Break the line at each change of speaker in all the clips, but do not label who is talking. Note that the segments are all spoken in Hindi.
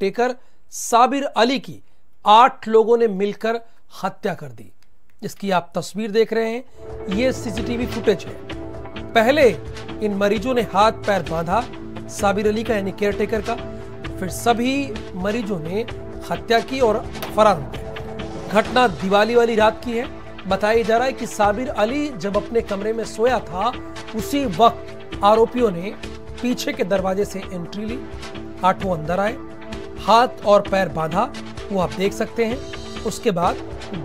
टेकर साबिर अली की आठ लोगों ने मिलकर हत्या कर दी। जिसकी आप तस्वीर देख रहे हैं, ये सीसीटीवी फुटेज है। पहले इन मरीजों ने हाथ पैर बांधा साबिर अली का, यानी केयर टेकर का। फिर सभी मरीजों ने हत्या की और फरार हो गए। घटना दिवाली वाली रात की है। बताया जा रहा है कि साबिर अली जब अपने कमरे में सोया था, उसी वक्त आरोपियों ने पीछे के दरवाजे से एंट्री ली। आठों अंदर आए। हाथ और पैर बांधा, वो आप देख सकते हैं। उसके बाद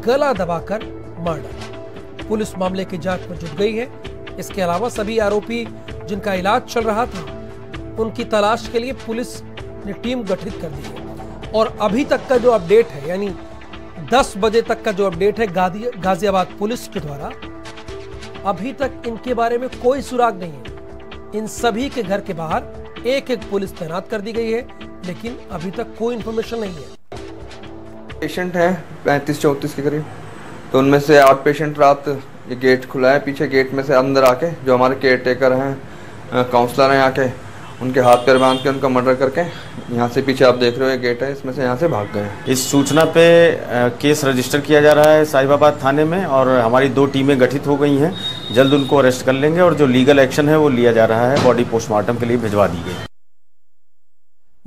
गला दबाकर मार डाला पुलिस मामले की जाँच में जुट गई है। इसके अलावा सभी आरोपी जिनका इलाज चल रहा था, उनकी तलाश के लिए पुलिस ने टीम गठित कर दी है। और अभी तक का जो अपडेट है, यानी 10 बजे तक का जो अपडेट है गाजियाबाद पुलिस के द्वारा, अभी तक इनके बारे में कोई सुराग नहीं है। इन सभी के घर के बाहर एक एक पुलिस तैनात कर दी गई है। लेकिन अभी तक कोई इन्फॉर्मेशन नहीं है।
पेशेंट है पैंतीस चौंतीस के करीब। तो उनमें से आठ पेशेंट रात ये गेट खुला है पीछे गेट में से अंदर आके जो हमारे केयर टेकर हैं काउंसलर हैं आके उनके हाथ पैर बाँध के उनका मर्डर करके यहाँ से पीछे आप देख रहे हो ये गेट है इसमें से यहाँ से भाग गए
इस सूचना पे केस रजिस्टर किया जा रहा है साहिबाबाद थाने में और हमारी दो टीमें गठित हो गई हैं। जल्द उनको अरेस्ट कर लेंगे और जो लीगल एक्शन है वो लिया जा रहा है बॉडी पोस्टमार्टम के लिए भिजवा दी गई।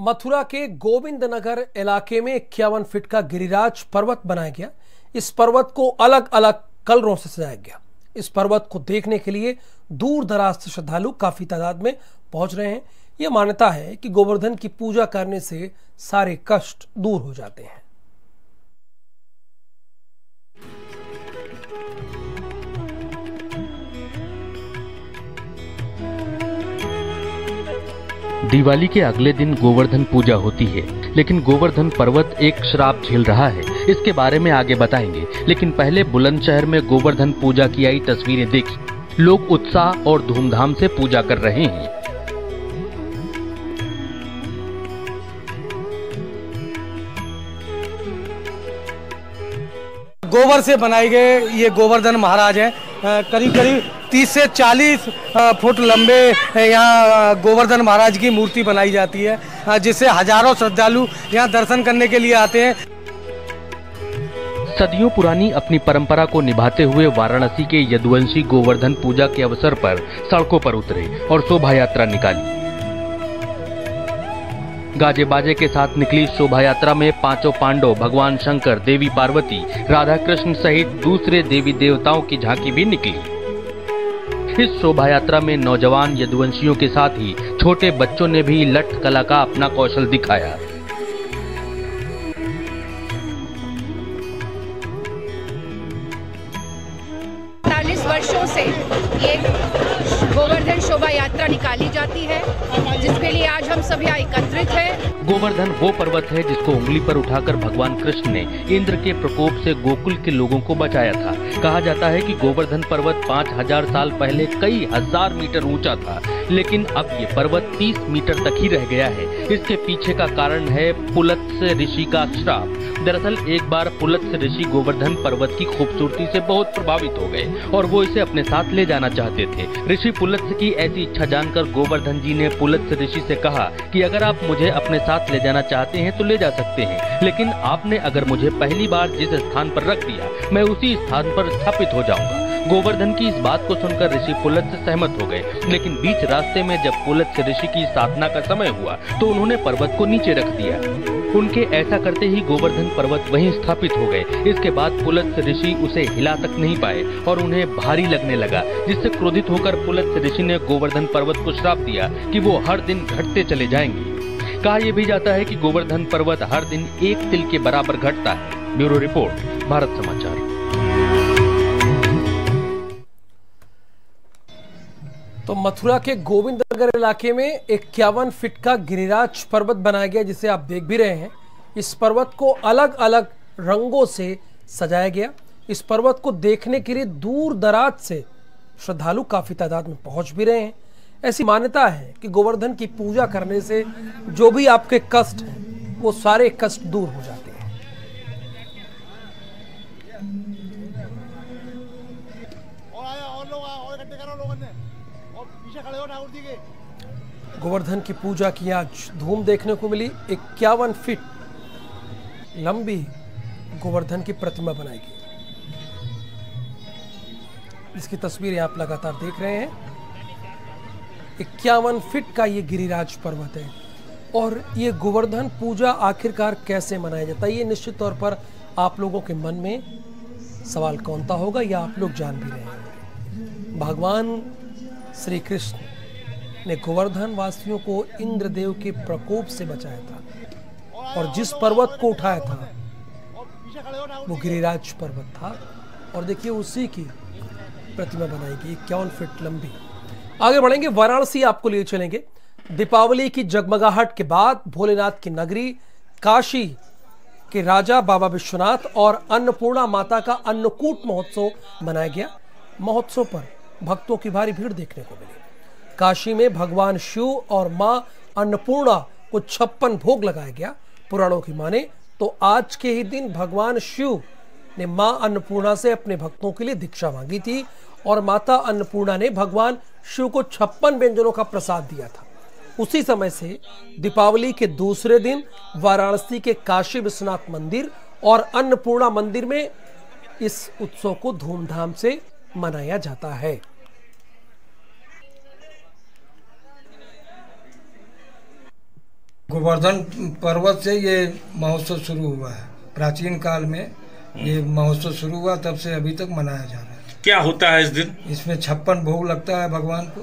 मथुरा के गोविंद नगर इलाके में इक्यावन फीट का गिरिराज पर्वत बनाया गया। इस पर्वत को अलग अलग कलरों से सजाया गया। इस पर्वत को देखने के लिए दूर दराज से श्रद्धालु काफ़ी तादाद में पहुँच रहे हैं। यह मान्यता है कि गोवर्धन की पूजा करने से सारे कष्ट दूर हो जाते हैं।
दिवाली के अगले दिन गोवर्धन पूजा होती है, लेकिन गोवर्धन पर्वत एक श्राप झेल रहा है। इसके बारे में आगे बताएँगे, लेकिन पहले बुलंदशहर में गोवर्धन पूजा की आई तस्वीरें देखी। लोग उत्साह और धूमधाम से पूजा कर रहे हैं।
गोबर से बनाए गए ये गोवर्धन महाराज हैं। करीब करीब 30 से 40 फुट लंबे यहाँ गोवर्धन महाराज की मूर्ति बनाई जाती है जिससे हज़ारों श्रद्धालु यहाँ दर्शन करने के लिए आते हैं।
सदियों पुरानी अपनी परंपरा को निभाते हुए वाराणसी के यदुवंशी गोवर्धन पूजा के अवसर पर सड़कों पर उतरे और शोभा यात्रा निकाली। गाजे बाजे के साथ निकली शोभा यात्रा में पाँचों पांडव, भगवान शंकर, देवी पार्वती राधा कृष्ण सहित दूसरे देवी देवताओं की झांकी भी निकली। इस शोभा यात्रा में नौजवान यदुवंशियों के साथ ही छोटे बच्चों ने भी लठ कला का अपना कौशल दिखाया।
गोवर्धन
वो पर्वत है जिसको उंगली पर उठाकर भगवान कृष्ण ने इंद्र के प्रकोप से गोकुल के लोगों को बचाया था। कहा जाता है कि गोवर्धन पर्वत पाँच हज़ार साल पहले कई हज़ार मीटर ऊँचा था, लेकिन अब ये पर्वत तीस मीटर तक ही रह गया है। इसके पीछे का कारण है पुलत्स ऋषि का श्राप। दरअसल एक बार पुलत्स ऋषि गोवर्धन पर्वत की खूबसूरती से बहुत प्रभावित हो गए और वो इसे अपने साथ ले जाना चाहते थे। ऋषि पुलत्स की ऐसी इच्छा जानकर गोवर्धन जी ने पुलत्स ऋषि से कहा कि अगर आप मुझे अपने साथ ले जाना चाहते हैं तो ले जा सकते हैं। लेकिन आपने अगर मुझे पहली बार जिस स्थान पर रख दिया, मैं उसी स्थान पर स्थापित हो जाऊँगा। गोवर्धन की इस बात को सुनकर ऋषि पुलत्स सहमत हो गए। लेकिन बीच रास्ते में जब पुलत्स ऋषि की साधना का समय हुआ तो उन्होंने पर्वत को नीचे रख दिया। उनके ऐसा करते ही गोवर्धन पर्वत वहीं स्थापित हो गए। इसके बाद पुलत्स ऋषि उसे हिला तक नहीं पाए और उन्हें भारी लगने लगा, जिससे क्रोधित होकर पुलत्स ऋषि ने गोवर्धन पर्वत को श्राप दिया कि वो हर दिन घटते चले जाएँगे। कहा यह भी जाता है कि गोवर्धन पर्वत हर दिन एक तिल के बराबर घटता है। ब्यूरो रिपोर्ट, भारत समाचार।
तो मथुरा के गोविंद नगर इलाके में इक्यावन फीट का गिरिराज पर्वत बनाया गया, जिसे आप देख भी रहे हैं। इस पर्वत को अलग अलग रंगों से सजाया गया। इस पर्वत को देखने के लिए दूर दराज से श्रद्धालु काफ़ी तादाद में पहुँच भी रहे हैं। ऐसी मान्यता है कि गोवर्धन की पूजा करने से जो भी आपके कष्ट हैं, वो सारे कष्ट दूर हो जाते हैं। गोवर्धन की पूजा की आज धूम देखने को मिली। इक्यावन फीट लंबी गोवर्धन की प्रतिमा बनाई गई। इसकी तस्वीरें आप लगातार देख रहे हैं। इक्यावन फिट का ये गिरिराज पर्वत है। और ये गोवर्धन पूजा आखिरकार कैसे मनाया जाता है, ये निश्चित तौर पर आप लोगों के मन में सवाल कौनता होगा, या आप लोग जान भी रहे हैं भगवान श्री कृष्ण ने गोवर्धन वासियों को इंद्रदेव के प्रकोप से बचाया था और जिस पर्वत को उठाया था, वो गिरिराज पर्वत था। और देखिए, उसी की प्रतिमा बनाई गई, इक्यावन फिट लंबी। आगे बढ़ेंगे, वाराणसी आपको लिए चलेंगे। दीपावली की जगमगाहट के बाद भोलेनाथ की नगरी, काशी के राजा बाबा विश्वनाथ और अन्नपूर्णा माता का अन्नकूट महोत्सव मनाया गया। महोत्सव पर भक्तों की भारी भीड़ देखने को मिली। काशी में भगवान शिव और माँ अन्नपूर्णा को छप्पन भोग लगाया गया। पुराणों की माने तो आज के ही दिन भगवान शिव ने माँ अन्नपूर्णा से अपने भक्तों के लिए दीक्षा मांगी थी और माता अन्नपूर्णा ने भगवान शिव को छप्पन व्यंजनों का प्रसाद दिया था। उसी समय से दीपावली के दूसरे दिन वाराणसी के काशी विश्वनाथ मंदिर और अन्नपूर्णा मंदिर में इस उत्सव को धूमधाम से मनाया जाता है।
गोवर्धन पर्वत से ये महोत्सव शुरू हुआ है। प्राचीन काल में ये महोत्सव शुरू हुआ, तब से अभी तक मनाया जा रहा है।
क्या होता है इस दिन?
इसमें छप्पन भोग लगता है भगवान को।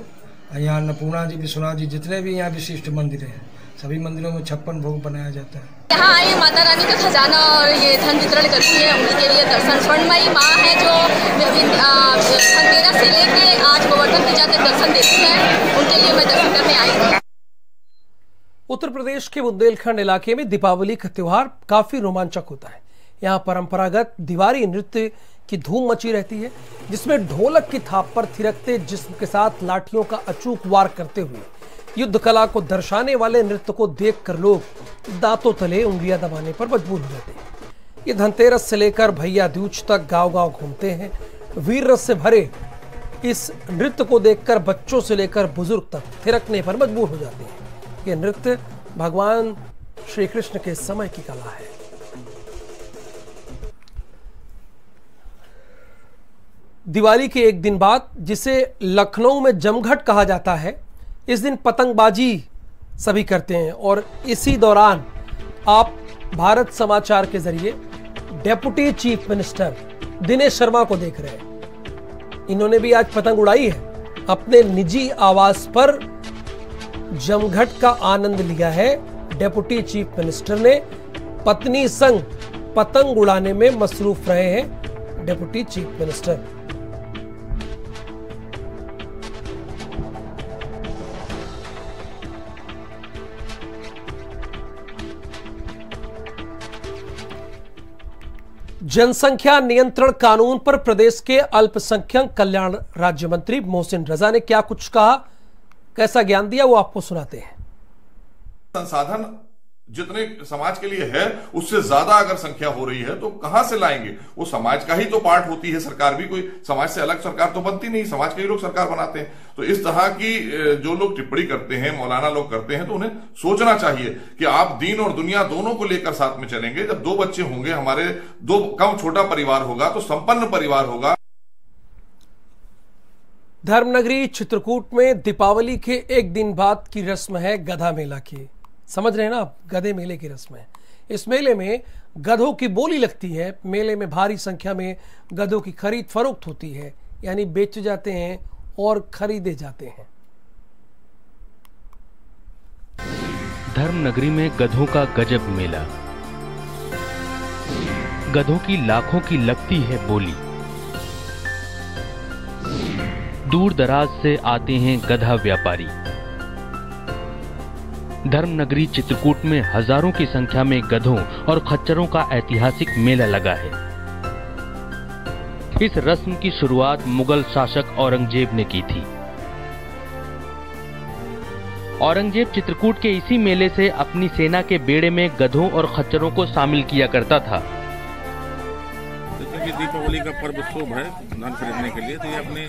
यहाँ अन्नपूर्णा जी विश्वनाथ जी जितने भी यहाँ विशिष्ट मंदिर हैं सभी मंदिरों में छप्पन भोग बनाया जाता है।
यहाँ आए माता रानी का खजाना और ये धन वितरण करती है। उनके लिए दर्शन। स्वर्णमयी माँ है जो धनतेरस से लेके आज गोवर्धन पूजा तक दर्शन देती है। उनके लिए मैं दर्शन करने आई
उत्तर प्रदेश के बुंदेलखंड इलाके में दीपावली का त्योहार काफ़ी रोमांचक होता है। यहाँ परंपरागत दीवारी नृत्य की धूम मची रहती है, जिसमें ढोलक की थाप पर थिरकते जिस्म के साथ लाठियों का अचूक वार करते हुए युद्ध कला को दर्शाने वाले नृत्य को देखकर लोग दांतों तले उंगलियाँ दबाने पर मजबूर हो जाते हैं। ये धनतेरस से लेकर भैया दूज तक गाँव गाँव घूमते हैं। वीर रस से भरे इस नृत्य को देखकर बच्चों से लेकर बुज़ुर्ग तक थिरकने पर मजबूर हो जाते हैं। ये नृत्य भगवान श्री कृष्ण के समय की कला है। दिवाली के एक दिन बाद, जिसे लखनऊ में जमघट कहा जाता है, इस दिन पतंगबाजी सभी करते हैं। और इसी दौरान आप भारत समाचार के ज़रिए deputy chief minister Dinesh Sharma को देख रहे हैं। इन्होंने भी आज पतंग उड़ाई है। अपने निजी आवास पर जमघट का आनंद लिया है। डेप्यूटी चीफ मिनिस्टर ने पत्नी संग पतंग उड़ाने में मसरूफ रहे हैं डेप्यूटी चीफ मिनिस्टर। जनसंख्या नियंत्रण कानून पर प्रदेश के अल्पसंख्यक कल्याण राज्य मंत्री मोहसिन रजा ने क्या कुछ कहा? कैसा ज्ञान दिया वो आपको सुनाते हैं।
संसाधन जितने समाज के लिए है, उससे ज़्यादा अगर संख्या हो रही है तो कहाँ से लाएँगे? वो समाज का ही तो पार्ट होती है, सरकार भी कोई, समाज से अलग सरकार तो बनती नहीं, समाज के ही लोग सरकार बनाते हैं। तो इस तरह की जो लोग टिप्पणी करते हैं, मौलाना लोग करते हैं तो उन्हें सोचना चाहिए कि आप दीन और दुनिया दोनों को लेकर साथ में चलेंगे। जब दो बच्चे होंगे, हमारे दो, कम छोटा परिवार होगा तो संपन्न परिवार होगा।
धर्मनगरी चित्रकूट में दीपावली के एक दिन बाद की रस्म है गधा मेला की। समझ रहे हैं ना आप? गधे मेले की रस्म। है इस मेले में गधों की बोली लगती है। मेले में भारी संख्या में गधों की खरीद फरोख्त होती है। यानी बेचे जाते हैं और खरीदे जाते हैं।
धर्म नगरी में गधों का गजब मेला। गधों की लाखों की लगती है बोली। दूर दराज से आते हैं गधा व्यापारी। धर्मनगरी चित्रकूट में हज़ारों की संख्या में गधों और खच्चरों का ऐतिहासिक मेला लगा है। इस रस्म की शुरुआत मुगल शासक औरंगज़ेब ने की थी। औरंगज़ेब चित्रकूट के इसी मेले से अपनी सेना के बेड़े में गधों और खच्चरों को शामिल किया करता था।
दीपावली का पर्व शुभ है, धन खरीदने के लिए तो ये अपने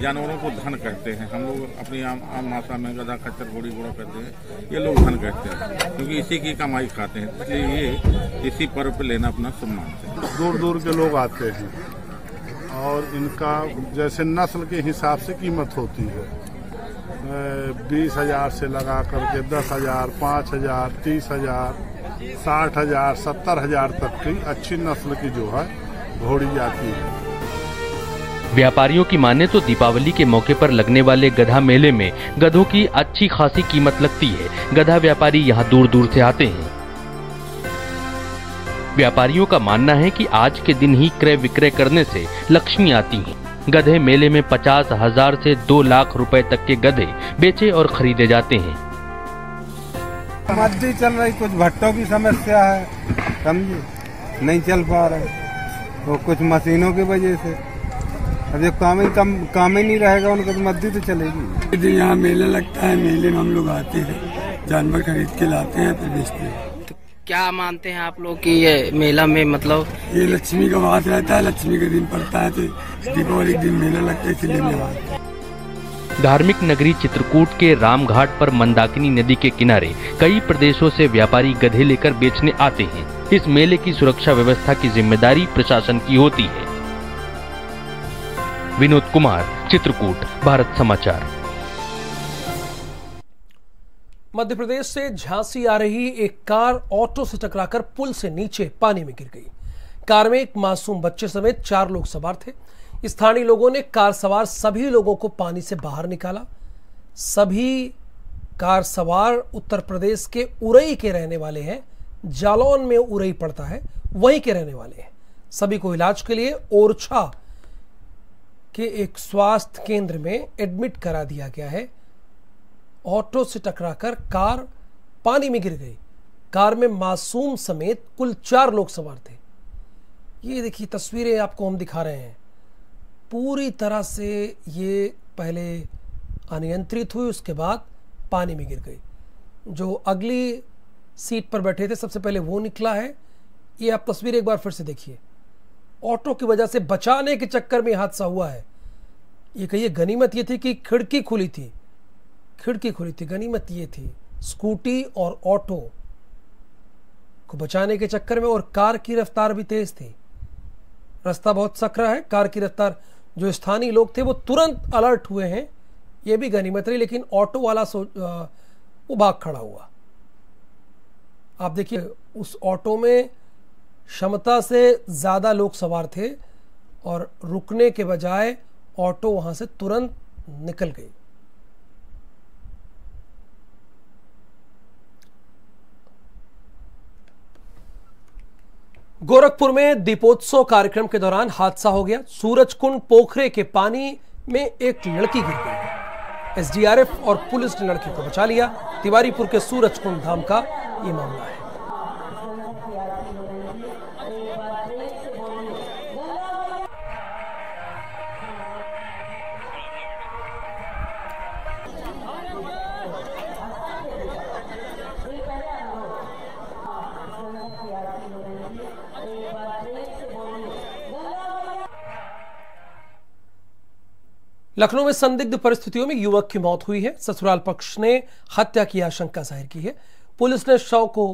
जानवरों को धन कहते हैं। हम लोग अपनी आम आम भाषा में गधा खच्चर घोड़ी, घोड़ा कहते हैं, ये लोग धन कहते हैं, क्योंकि इसी की कमाई खाते हैं, इसलिए ये इसी पर्व पे लेना अपना मानते हैं।
दूर दूर के लोग आते हैं, और इनका जैसे नस्ल के हिसाब से कीमत होती है। बीस हज़ार से लगा करके दस हज़ार, पाँच हज़ार, तीस हज़ार, साठ हज़ार, सत्तर हज़ार तक की अच्छी नस्ल की जो है घोड़ी जाती है।
व्यापारियों की माने तो दीपावली के मौके पर लगने वाले गधा मेले में गधों की अच्छी खासी कीमत लगती है। गधा व्यापारी यहाँ दूर दूर से आते हैं। व्यापारियों का मानना है कि आज के दिन ही क्रय विक्रय करने से लक्ष्मी आती हैं। गधे मेले में पचास हज़ार से दो लाख रुपए तक के गधे बेचे और खरीदे जाते हैं।
चल रही कुछ भट्टों की समस्या है समझे? नहीं चल पा रहे। वो कुछ मशीनों की वजह से। अब जब काम ही कम काम ही नहीं रहेगा उनका तो मद्दी तो चलेगी।
यहाँ मेला लगता है मेले में हम लोग आते हैं जानवर खरीद के लाते हैं फिर बेचते हैं।
तो क्या मानते हैं आप लोग कि ये मेला में मतलब
ये लक्ष्मी का वास रहता है लक्ष्मी का दिन पड़ता है तो दीपावली के दिन मेला लगता है इसलिए मेला
धार्मिक नगरी चित्रकूट के रामघाट पर मंदाकिनी नदी के किनारे कई प्रदेशों से व्यापारी गधे लेकर बेचने आते हैं। इस मेले की सुरक्षा व्यवस्था की ज़िम्मेदारी प्रशासन की होती है। विनोद कुमार, चित्रकूट, भारत समाचार।
मध्य प्रदेश से झांसी आ रही एक कार ऑटो से टकराकर पुल से नीचे पानी में गिर गई। कार में एक मासूम बच्चे समेत चार लोग सवार थे। स्थानीय लोगों ने कार सवार सभी लोगों को पानी से बाहर निकाला। सभी कार सवार उत्तर प्रदेश के उरई के रहने वाले हैं। जालौन में उरई पड़ता है, वहीं के रहने वाले हैं। सभी को इलाज के लिए ओरछा के एक स्वास्थ्य केंद्र में एडमिट करा दिया गया है। ऑटो से टकराकर कार पानी में गिर गई। कार में मासूम समेत कुल चार लोग सवार थे। ये देखिए, तस्वीरें आपको हम दिखा रहे हैं। पूरी तरह से ये पहले अनियंत्रित हुई, उसके बाद पानी में गिर गई। जो अगली सीट पर बैठे थे, सबसे पहले वो निकला है। ये आप तस्वीर एक बार फिर से देखिए। ऑटो की वजह से बचाने के चक्कर में हादसा हुआ है। ये कहिए, गनीमत ये थी कि खिड़की खुली थी। खिड़की खुली थी, गनीमत ये थी। स्कूटी और ऑटो को बचाने के चक्कर में और कार की रफ्तार भी तेज थी। रास्ता बहुत सकरा है, कार की रफ्तार। जो स्थानीय लोग थे, वो तुरंत अलर्ट हुए हैं। ये भी गनीमत रही, लेकिन ऑटो वाला सो वो भाग खड़ा हुआ। आप देखिए, उस ऑटो में क्षमता से ज़्यादा लोग सवार थे और रुकने के बजाय ऑटो वहाँ से तुरंत निकल गई। गोरखपुर में दीपोत्सव कार्यक्रम के दौरान हादसा हो गया। सूरजकुंड पोखरे के पानी में एक लड़की गिर गई। एसडीआरएफ और पुलिस ने लड़की को बचा लिया। तिवारीपुर के सूरजकुंड धाम का ये मामला है। लखनऊ में संदिग्ध परिस्थितियों में युवक की मौत हुई है। ससुराल पक्ष ने हत्या की आशंका ज़ाहिर की है। पुलिस ने शव को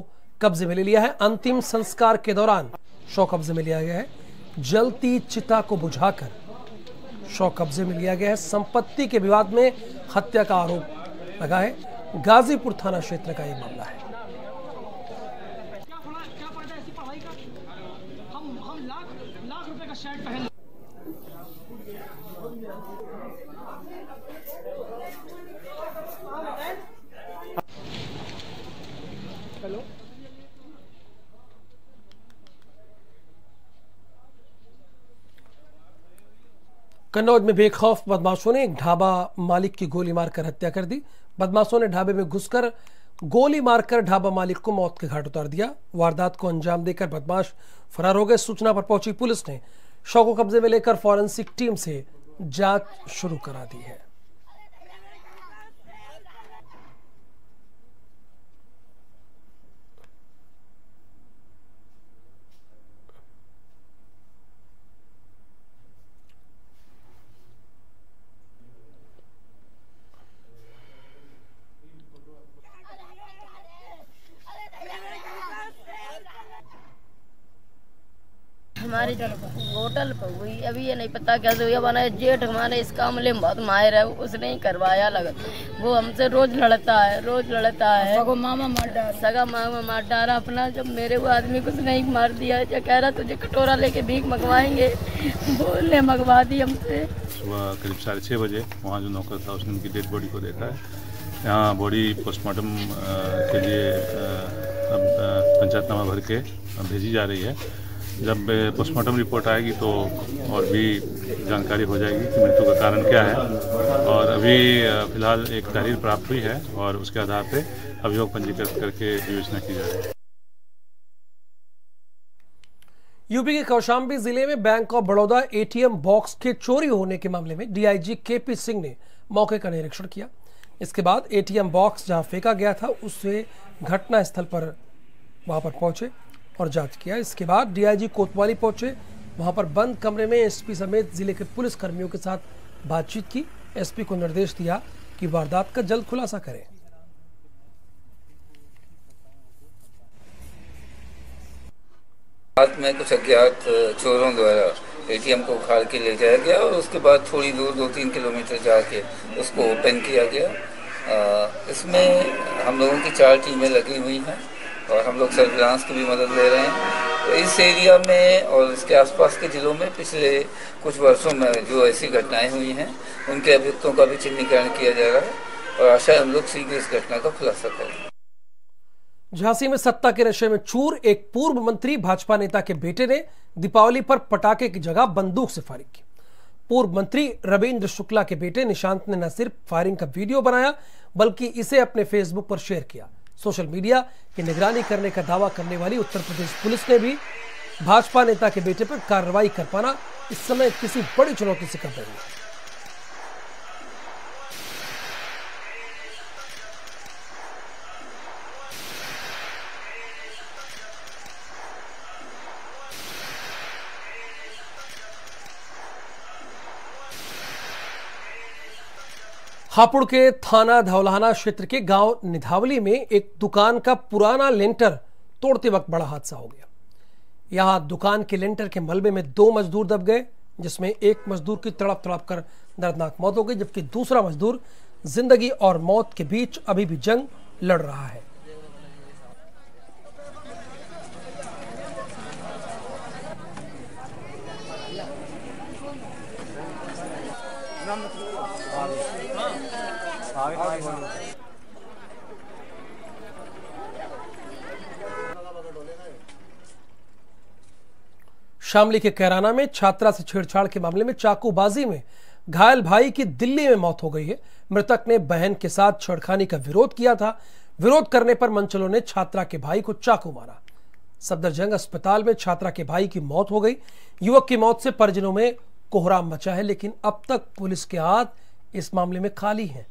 कब्जे में ले लिया है। अंतिम संस्कार के दौरान शव कब्जे में लिया गया है। जलती चिता को बुझाकर शव कब्जे में लिया गया है। संपत्ति के विवाद में हत्या का आरोप लगा है गाजीपुर थाना क्षेत्र का यह मामला है। कन्नौज में बेखौफ बदमाशों ने एक ढाबा मालिक की गोली मारकर हत्या कर दी। बदमाशों ने ढाबे में घुसकर गोली मारकर ढाबा मालिक को मौत के घाट उतार दिया। वारदात को अंजाम देकर बदमाश फरार हो गए। सूचना पर पहुँची पुलिस ने। शव को कब्जे में लेकर फॉरेंसिक टीम से जाँच शुरू करा दी है
हमारी होटल पर हुई। अभी ये नहीं पता कैसे हुई हमारे जेठ हमारे इस मामले में बहुत माहिर है उसने ही करवाया लगा वो हमसे रोज लड़ता है रोज लड़ता है। सगा मामा मार डाला सगा मामा मार डाला अपना जब मेरे वो आदमी कुछ नहीं मार दिया। जो कह रहा तुझे कटोरा लेके भीख मंगवाएँगे? बोलने मंगवा दी हमसे।
सुबह करीब साढ़े छः बजे वहाँ जो नौकर था उसने उनकी डेड बॉडी को देखा है। यहाँ बॉडी पोस्टमार्टम के लिए अब पंचायतनामा भर के भेजी जा रही है। जब पोस्टमार्टम रिपोर्ट आएगी तो और भी जानकारी हो जाएगी कि मृत्यु का कारण क्या है। और अभी फ़िलहाल एक तहरीर प्राप्त हुई है और उसके आधार पे अभियोग पंजीकृत करके विवेचना की जा रही है।
यूपी के कौशाम्बी ज़िले में Bank of Baroda ATM box के चोरी होने के मामले में डीआईजी केपी सिंह ने मौके का निरीक्षण किया। इसके बाद एटीएम बॉक्स जहाँ फेंका गया था, उससे घटना स्थल पर वहाँ पर पहुँचे। और जाँच किया। इसके बाद डीआईजी कोतवाली पहुँचे। वहाँ पर बंद कमरे में एसपी समेत ज़िले के पुलिस कर्मियों के साथ बातचीत की। एसपी को निर्देश दिया कि वारदात का जल्द खुलासा करें।
रात में कुछ अज्ञात चोरों द्वारा एटीएम को उखाड़ के ले जाया गया और उसके बाद थोड़ी दूर दो तीन किलोमीटर जाके उसको ओपन किया गया। इसमें हम लोगों की चार टीमें लगी हुई हैं। और हम लोग सर्विलांस की भी मदद ले रहे हैं। तो इस एरिया में और इसके आसपास के ज़िलों में पिछले कुछ वर्षों में जो ऐसी घटनाएँ हुई हैं, उनके अभियुक्तों का भी चिन्हीकरण किया जाएगा और आशा हम लोग शीघ्र इस घटना का खुलासा करें
झांसी में सत्ता के नशे में चूर एक पूर्व मंत्री भाजपा नेता के बेटे ने दीपावली पर पटाखे की जगह बंदूक से फायरिंग की। पूर्व मंत्री रविंद्र शुक्ला के बेटे निशांत ने न सिर्फ़ फायरिंग का वीडियो बनाया, बल्कि इसे अपने फेसबुक पर शेयर किया। सोशल मीडिया की निगरानी करने का दावा करने वाली उत्तर प्रदेश पुलिस ने भी भाजपा नेता के बेटे पर कार्रवाई कर पाना इस समय किसी बड़ी चुनौती से कर रही है। हापुड़ के थाना धौलाना क्षेत्र के गाँव निधावली में एक दुकान का पुराना लेंटर तोड़ते वक्त बड़ा हादसा हो गया। यहाँ दुकान के लेंटर के मलबे में दो मजदूर दब गए, जिसमें एक मजदूर की तड़प तड़प कर दर्दनाक मौत हो गई, जबकि दूसरा मजदूर ज़िंदगी और मौत के बीच अभी भी जंग लड़ रहा है। शामली के कैराना में छात्रा से छेड़छाड़ के मामले में चाकूबाजी में घायल भाई की दिल्ली में मौत हो गई है। मृतक ने बहन के साथ छेड़खानी का विरोध किया था। विरोध करने पर मंचलों ने छात्रा के भाई को चाकू मारा। सफदरजंग अस्पताल में छात्रा के भाई की मौत हो गई। युवक की मौत से परिजनों में कोहराम मचा है लेकिन अब तक पुलिस के हाथ इस मामले में खाली हैं।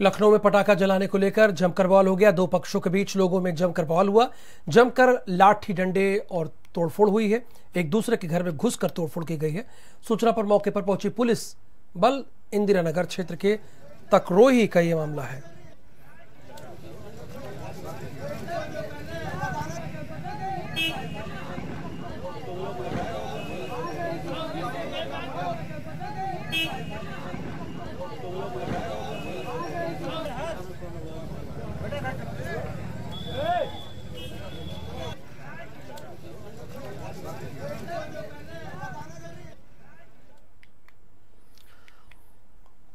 लखनऊ में पटाखा जलाने को लेकर जमकर बॉल हो गया। दो पक्षों के बीच लोगों में जमकर बॉल हुआ। जमकर लाठी डंडे और तोड़फोड़ हुई है। एक दूसरे के घर में घुसकर तोड़फोड़ की गई है। सूचना पर मौके पर पहुँची पुलिस बल। इंदिरा नगर क्षेत्र के तकरोही का यह मामला है।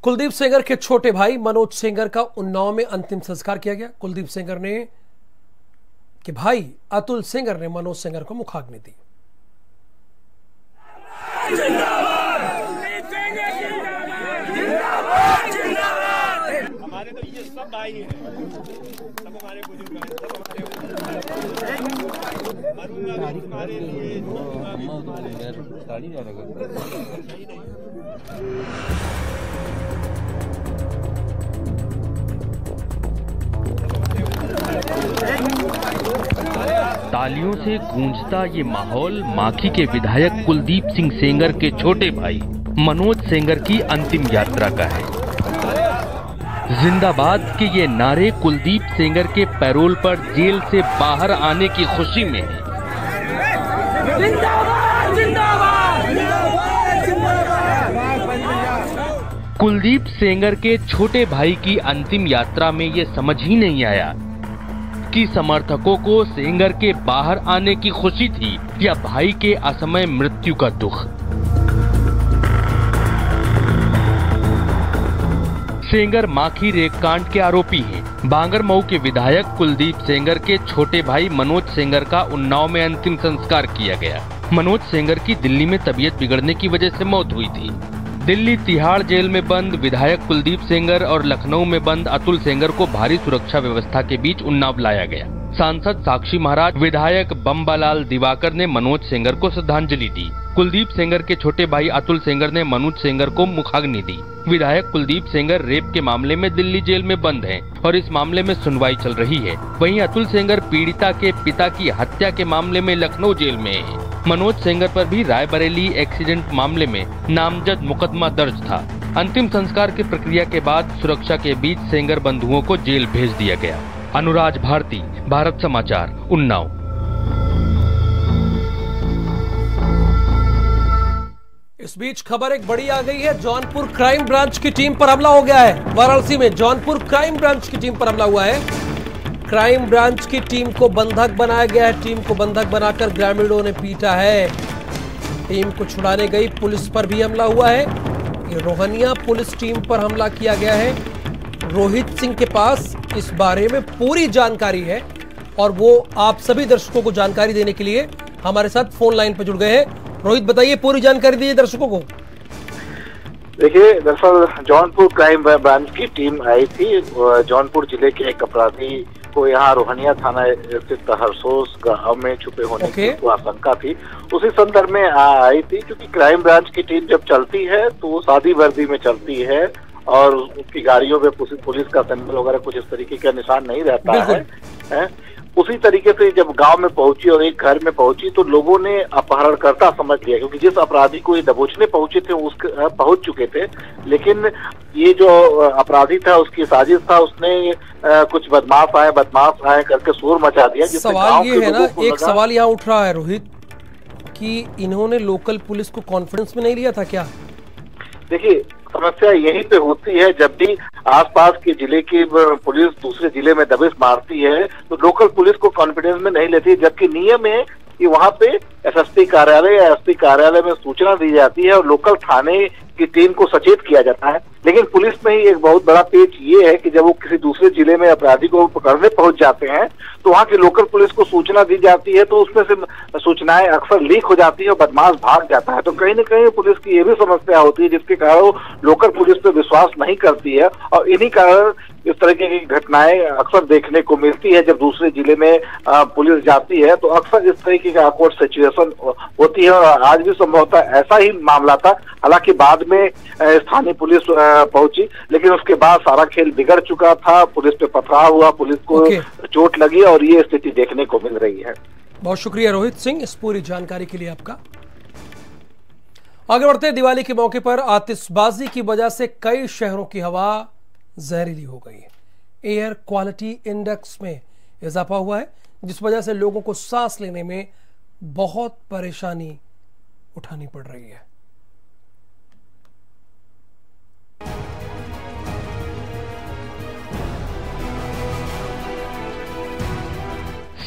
कुलदीप सेंगर के छोटे भाई मनोज सेंगर का उन्नाव में अंतिम संस्कार किया गया कुलदीप सेंगर ने के भाई अतुल सेंगर ने मनोज सेंगर को मुखाग्नि दी
हमारे तो ये सब भाई हैं सब हमारे बुज़ुर्ग हैं सब हमारे
तालियों से गूंजता ये माहौल माखी के विधायक कुलदीप सिंह सेंगर के छोटे भाई मनोज सेंगर की अंतिम यात्रा का है। जिंदाबाद के ये नारे कुलदीप सेंगर के पैरोल पर जेल से बाहर आने की खुशी में है। कुलदीप सेंगर के छोटे भाई की अंतिम यात्रा में ये समझ ही नहीं आया कि समर्थकों को सेंगर के बाहर आने की खुशी थी या भाई के असमय मृत्यु का दुख। सेंगर माखी रेप कांड के आरोपी हैं। बांगर मऊ के विधायक कुलदीप सेंगर के छोटे भाई मनोज सेंगर का उन्नाव में अंतिम संस्कार किया गया। मनोज सेंगर की दिल्ली में तबीयत बिगड़ने की वजह से मौत हुई थी। दिल्ली तिहाड़ जेल में बंद, विधायक कुलदीप सेंगर और लखनऊ में बंद अतुल सेंगर को भारी सुरक्षा व्यवस्था के बीच उन्नाव लाया गया। सांसद साक्षी महाराज, विधायक बम्बालाल दिवाकर ने मनोज सेंगर को श्रद्धांजलि दी। कुलदीप सेंगर के छोटे भाई अतुल सेंगर ने मनोज सेंगर को मुखाग्नि दी। विधायक कुलदीप सेंगर रेप के मामले में दिल्ली जेल में बंद हैं और इस मामले में सुनवाई चल रही है। वहीं अतुल सेंगर पीड़िता के पिता की हत्या के मामले में लखनऊ जेल में है। मनोज सेंगर पर भी रायबरेली एक्सीडेंट मामले में नामजद मुकदमा दर्ज था। अंतिम संस्कार की प्रक्रिया के बाद सुरक्षा के बीच सेंगर बंधुओं को जेल भेज दिया गया। अनुराज भारती, भारत समाचार, उन्नाव।
इस बीच खबर एक बड़ी आ गई है, जौनपुर क्राइम ब्रांच की टीम पर हमला हो गया है। वाराणसी में जौनपुर क्राइम ब्रांच की टीम पर हमला हुआ है। क्राइम ब्रांच की टीम को बंधक बनाया गया है, टीम को बंधक बनाकर ग्रामीणों ने पीटा है। टीम को छुड़ाने गई, पुलिस पर भी हमला हुआ है। ये रोहनिया पुलिस टीम पर हमला किया गया है। रोहित सिंह के पास इस बारे में पूरी जानकारी है और वो आप सभी दर्शकों को जानकारी देने के लिए हमारे साथ फ़ोन लाइन पर जुड़ गए हैं। रोहित बताइए पूरी जानकारी दीजिए दर्शकों को।
देखिए दरअसल जौनपुर क्राइम ब्रांच की टीम आई थी। जौनपुर ज़िले के एक अपराधी को यहाँ रोहनिया थाना स्थित हरसोस गाँव में छुपे होने okay. की आशंका थी। उसी संदर्भ में आई थी क्योंकि क्राइम ब्रांच की टीम जब चलती है तो वो सादी वर्दी में चलती है और उसकी गाड़ियों पे पुलिस पुलिस का सिंबल वगैरह कुछ इस तरीके का निशान नहीं रहता है, है? उसी तरीके से जब गाँव में पहुँची और एक घर में पहुँची तो लोगों ने अपहरणकर्ता समझ लिया क्योंकि जिस अपराधी को ये दबोचने पहुँचे थे उस पहुँच चुके थे। लेकिन ये जो अपराधी था उसकी साजिश था उसने कुछ बदमाश आए बदमाश आए करके शोर मचा दिया जिससे
सवाल ये है ना एक सवाल यहाँ उठ रहा है रोहित कि इन्होंने लोकल पुलिस को कॉन्फिडेंस में नहीं लिया था क्या?
देखिए समस्या यहीं पे होती है, जब भी आसपास के ज़िले की पुलिस दूसरे ज़िले में दबिश मारती है तो लोकल पुलिस को कॉन्फिडेंस में नहीं लेती, जबकि नियम है कि वहाँ पे एसएसपी कार्यालय या एसपी कार्यालय में सूचना दी जाती है और लोकल थाने की टीम को सचेत किया जाता है। लेकिन पुलिस में ही एक बहुत बड़ा पेच ये है कि जब वो किसी दूसरे ज़िले में अपराधी को पकड़ने पहुँच जाते हैं तो वहाँ की लोकल पुलिस को सूचना दी जाती है तो उसमें से सूचनाएँ अक्सर लीक हो जाती है और बदमाश भाग जाता है। तो कहीं ना कहीं पुलिस की ये भी समस्या होती है, जिसके कारण वो लोकल पुलिस पे विश्वास नहीं करती है और इन्हीं कारण इस तरीके की घटनाएँ अक्सर देखने को मिलती है। जब दूसरे ज़िले में पुलिस जाती है तो अक्सर इस तरीके का अकवर्ड सिचुएशन होती है और आज भी संभवतः ऐसा ही मामला था। हालाँकि बाद में स्थानीय पुलिस पहुँची लेकिन उसके बाद सारा खेल बिगड़ चुका था। पुलिस पे पथराव हुआ पुलिस को चोट लगी और ये स्थिति देखने को मिल रही है।
बहुत शुक्रिया रोहित सिंह इस पूरी जानकारी के लिए आपका। आगे बढ़ते दिवाली के मौके पर आतिशबाजी की वजह से कई शहरों की हवा जहरीली हो गई है। एयर क्वालिटी इंडेक्स में इजाफा हुआ है जिस वजह से लोगों को सांस लेने में बहुत परेशानी उठानी पड़ रही है।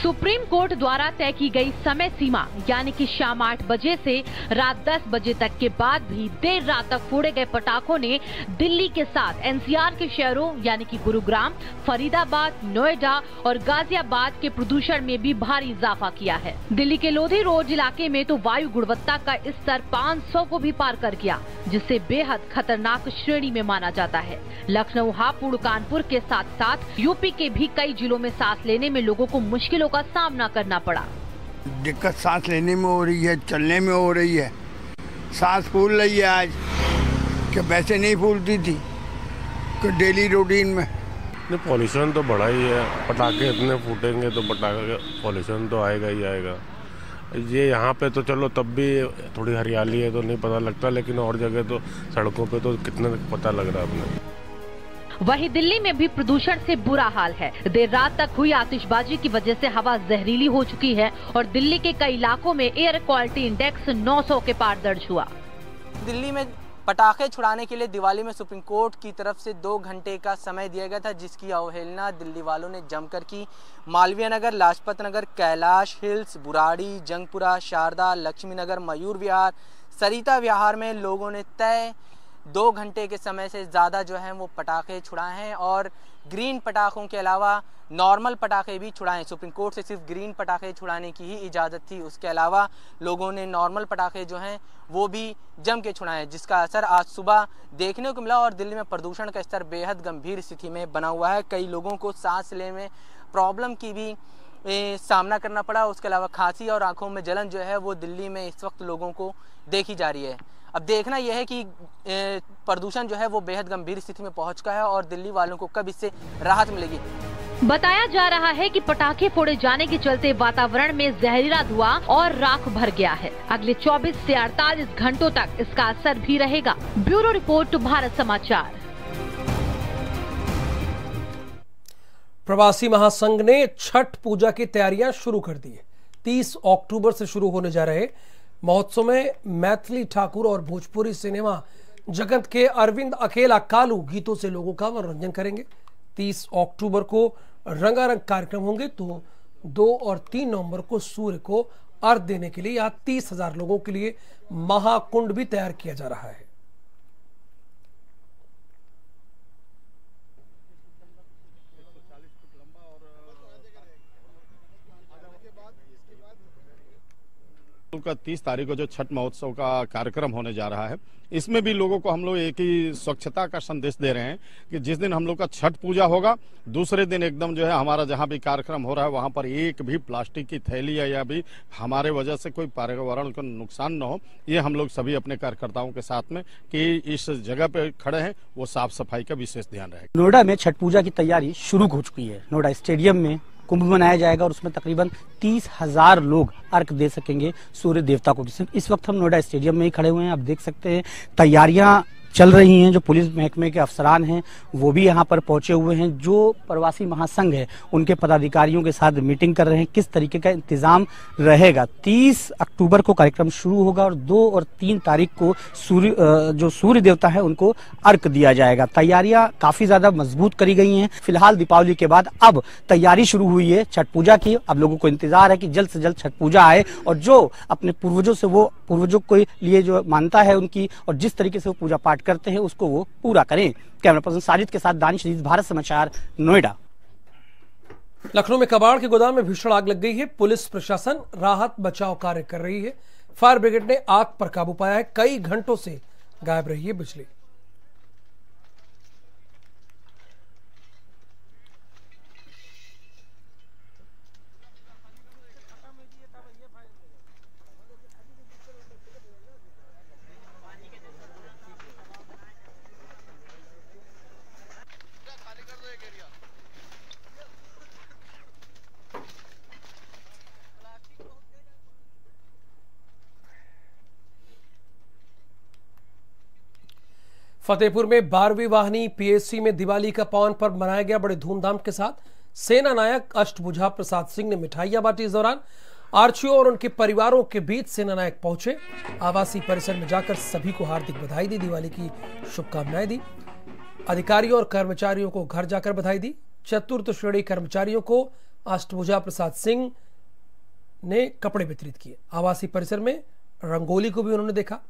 सुप्रीम कोर्ट द्वारा तय की गई समय सीमा, यानी कि शाम आठ बजे से रात दस बजे तक के बाद भी देर रात तक फोड़े गए पटाखों ने दिल्ली के साथ एनसीआर के शहरों, यानी कि गुरुग्राम, फरीदाबाद, नोएडा और गाजियाबाद के प्रदूषण में भी भारी इजाफा किया है। दिल्ली के लोधी रोड इलाके में तो वायु गुणवत्ता का स्तर 500 को भी पार कर गया, जिसे बेहद खतरनाक श्रेणी में माना जाता है। लखनऊ, हापुड़, कानपुर के साथ साथ यूपी के भी कई जिलों में सांस लेने में लोगों को मुश्किलों का सामना करना पड़ा।
दिक्कत सांस लेने में हो रही है चलने में हो रही है। सांस फूल रही है आज कि वैसे नहीं फूलती थी कि डेली रूटीन में।
नहीं पॉल्यूशन तो बढ़ा ही है। पटाखे इतने फूटेंगे तो पटाखे पॉल्यूशन तो आएगा ही आएगा। ये यहाँ पे तो चलो तब भी थोड़ी हरियाली है तो नहीं पता लगता लेकिन और जगह तो सड़कों पे तो कितने पता लग रहा है अपने।
वहीं दिल्ली में भी प्रदूषण से बुरा हाल है। देर रात तक हुई आतिशबाजी की वजह से हवा जहरीली हो चुकी है और दिल्ली के कई इलाकों में एयर क्वालिटी इंडेक्स 900 के पार दर्ज हुआ।
दिल्ली में पटाखे छुड़ाने के लिए दिवाली में सुप्रीम कोर्ट की तरफ़ से दो घंटे का समय दिया गया था, जिसकी अवहेलना दिल्ली वालों ने जमकर की। मालवीय नगर, लाजपत नगर, कैलाश हिल्स, बुराड़ी, जंगपुरा, शारदा लक्ष्मी नगर मयूर विहार, सरिता विहार में लोगों ने तय दो घंटे के समय से ज़्यादा जो है वो पटाखे छुड़ाए हैं और ग्रीन पटाखों के अलावा नॉर्मल पटाखे भी छुड़ाएँ सुप्रीम कोर्ट से सिर्फ़ ग्रीन पटाखे छुड़ाने की ही इजाज़त थी। उसके अलावा लोगों ने नॉर्मल पटाखे जो हैं वो भी जम के छुड़ाएँ जिसका असर आज सुबह देखने को मिला और दिल्ली में प्रदूषण का स्तर बेहद गंभीर स्थिति में बना हुआ है। कई लोगों को सांस लेने में प्रॉब्लम की भी ए, सामना करना पड़ा। उसके अलावा खांसी और आँखों में जलन जो है वो दिल्ली में इस वक्त लोगों को देखी जा रही है। अब देखना यह है कि प्रदूषण जो है वो बेहद गंभीर स्थिति में पहुँच चुका है और दिल्ली वालों को कब इससे राहत मिलेगी।
बताया जा रहा है कि पटाखे फोड़े जाने के चलते वातावरण में जहरीला धुआँ और राख भर गया है। अगले 24 से 48 घंटों तक इसका असर भी रहेगा। ब्यूरो रिपोर्ट भारत समाचार।
प्रवासी महासंघ ने छठ पूजा की तैयारियाँ शुरू कर दी। है तीस अक्टूबर से शुरू होने जा रहे महोत्सव में मैथिली ठाकुर और भोजपुरी सिनेमा जगत के अरविंद, अकेला, कालू गीतों से लोगों का मनोरंजन करेंगे। 30 अक्टूबर को रंगारंग कार्यक्रम होंगे तो दो और तीन नवंबर को सूर्य को अर्घ देने के लिए या तीस हज़ार लोगों के लिए महाकुंड भी तैयार किया जा रहा है।
का तीस तारीख को जो छठ महोत्सव का कार्यक्रम होने जा रहा है, इसमें भी लोगों को हम लोग एक ही स्वच्छता का संदेश दे रहे हैं कि जिस दिन हम लोग का छठ पूजा होगा, दूसरे दिन एकदम जो है हमारा जहाँ भी कार्यक्रम हो रहा है, वहाँ पर एक भी प्लास्टिक की थैली या भी हमारे वजह से कोई पर्यावरण को नुकसान न हो, ये हम लोग सभी अपने कार्यकर्ताओं के साथ में कि इस जगह पे खड़े हैं, वो साफ़ सफ़ाई का विशेष ध्यान रहे।
नोएडा में छठ पूजा की तैयारी शुरू हो चुकी है। नोएडा स्टेडियम में कुंभ मनाया जाएगा और उसमें तकरीबन तीस हज़ार लोग अर्क दे सकेंगे सूर्य देवता को। इस वक्त हम नोएडा स्टेडियम में ही खड़े हुए हैं। आप देख सकते हैं, तैयारियाँ चल रही हैं, जो पुलिस महकमे के अफसरान हैं, वो भी यहाँ पर पहुँचे हुए हैं। जो प्रवासी महासंघ है, उनके पदाधिकारियों के साथ मीटिंग कर रहे हैं। किस तरीके का इंतज़ाम रहेगा? 30 अक्टूबर को कार्यक्रम शुरू होगा और दो और तीन तारीख को सूर्य जो सूर्य देवता है, उनको अर्क दिया जाएगा। तैयारियाँ काफ़ी ज़्यादा मज़बूत करी गई हैं। फ़िलहाल दीपावली के बाद अब तैयारी शुरू हुई है छठ पूजा की। अब लोगों को इंतज़ार है कि जल्द से जल्द छठ पूजा आए और जो अपने पूर्वजों से वो, पूर्वजों के लिए जो मानता है उनकी और जिस तरीके से वो पूजा पाठ करते हैं, उसको वो पूरा करें। कैमरा पर्सन साजिद के साथ दानिश भारत समाचार, नोएडा।
लखनऊ में कबाड़ के गोदाम में भीषण आग लग गई है। पुलिस प्रशासन राहत बचाव कार्य कर रही है। फायर ब्रिगेड ने आग पर काबू पाया है। कई घंटों से गायब रही है बिजली। फतेहपुर में बारहवीं वाहनी पीएससी में दिवाली का पावन पर्व मनाया गया बड़े धूमधाम के साथ। सेना नायक अष्टभुजा प्रसाद सिंह ने मिठाइयाँ बांटी इस दौरान। आर्चियों और उनके परिवारों के बीच सेना नायक पहुँचे। आवासीय परिसर में जाकर सभी को हार्दिक बधाई दी, दिवाली की शुभकामनाएँ दी। अधिकारियों और कर्मचारियों को घर जाकर बधाई दी। चतुर्थ श्रेणी कर्मचारियों को अष्टभुजा प्रसाद सिंह ने कपड़े वितरित किए। आवासीय परिसर में रंगोली को भी उन्होंने देखा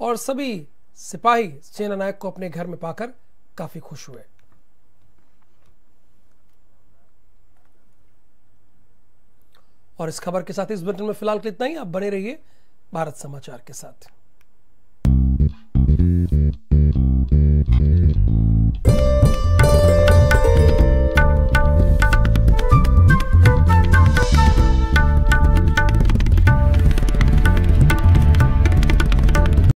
और सभी सिपाही सेना नायक को अपने घर में पाकर काफ़ी खुश हुए। और इस खबर के साथ इस बुलेटिन में फ़िलहाल इतना ही। आप बने रहिए भारत समाचार के साथ।